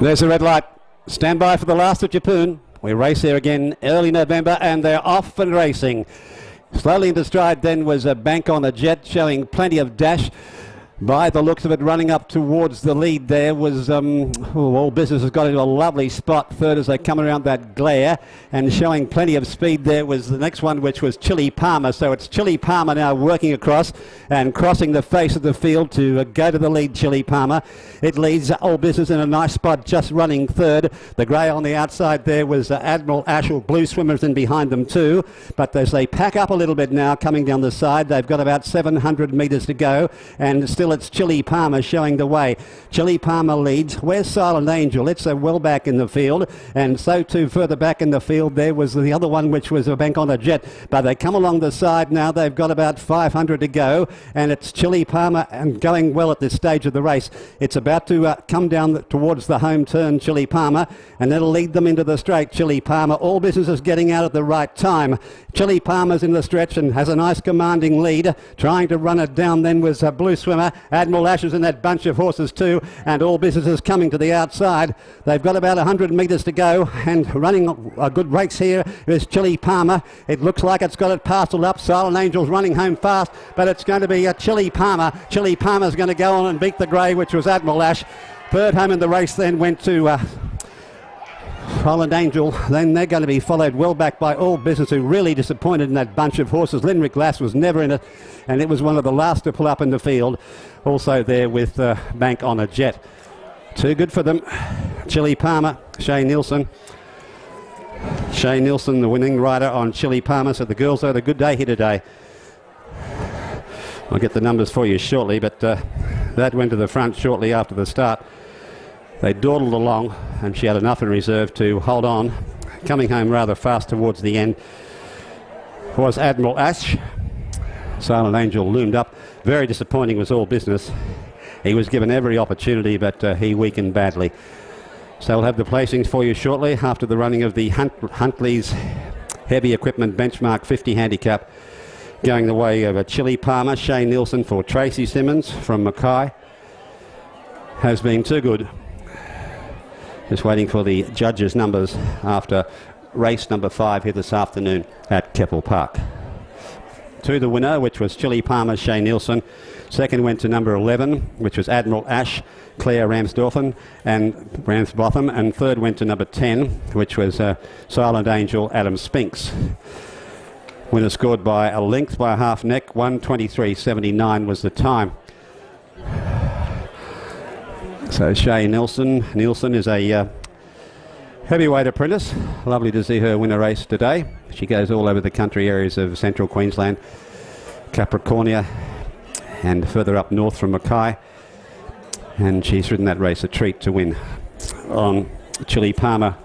There's the red light. Stand by for the last of Yeppoon. We race here again early November and they're off and racing. Slowly into stride then was a bank on a jet showing plenty of dash by the looks of it, running up towards the lead there was um, oh, all business has got into a lovely spot. Third as they come around that glare and showing plenty of speed there was the next one, which was Chili Palmer. So it's Chili Palmer now working across and crossing the face of the field to uh, go to the lead. Chili Palmer. It leads all business in a nice spot, just running third. The grey on the outside there was uh, Admiral Ashel. Blue swimmers in behind them too. But as they pack up a little bit now, coming down the side, they've got about 700 metres to go and still it's Chili Palmer showing the way. Chili Palmer leads. Where's Silent Angel? It's a well back in the field, and so too further back in the field there was the other one, which was a bank on a jet. But they come along the side now. They've got about 500 to go, and it's Chili Palmer and going well at this stage of the race. It's about to uh, come down towards the home turn, Chili Palmer, and that'll lead them into the straight. Chili Palmer. All business is getting out at the right time. Chili Palmer's in the stretch and has a nice commanding lead. Trying to run it down then was a blue swimmer. Admiral Ashes in that bunch of horses too. And all businesses coming to the outside. They've got about 100 metres to go. And running a good race here is Chili Palmer. It looks like it's got it parcelled up. Silent Angel's running home fast. But it's going to be a Chili Palmer. Chili Palmer's going to go on and beat the grey, which was Admiral Ash. Third home in the race then went to uh, Holland Angel. Then they're going to be followed well back by All Business, who really disappointed in that bunch of horses. Linrick Glass was never in it, and it was one of the last to pull up in the field. Also there with uh, Bank on a Jet. Too good for them. Chili Palmer, Shane Nielsen. Shane Nielsen, the winning rider on Chili Palmer. So the girls had a good day here today. I'll get the numbers for you shortly, but uh, that went to the front shortly after the start. They dawdled along, and she had enough in reserve to hold on. Coming home rather fast towards the end was Admiral Ash. Silent Angel loomed up. Very disappointing was all business. He was given every opportunity, but uh, he weakened badly. So we'll have the placings for you shortly after the running of the Hunt Huntley's Heavy Equipment Benchmark 50 Handicap. Going the way of a Chili Palmer, Shane Nielsen for Tracy Simmons from Mackay. Has been too good. Just waiting for the judges' numbers after race number five here this afternoon at Keppel Park. To the winner, which was Chili Palmer, Shane Nielsen. Second went to number 11, which was Admiral Ash, Claire Ramsdorfen and Ramsbotham. And third went to number 10, which was uh, Silent Angel, Adam Spinks. Winner scored by a length by a half neck, 123.79 was the time. So Shay Nelson, Nielsen is a uh, heavyweight apprentice. Lovely to see her win a race today. She goes all over the country areas of central Queensland, Capricornia, and further up north from Mackay. And she's ridden that race a treat to win on Chili Palmer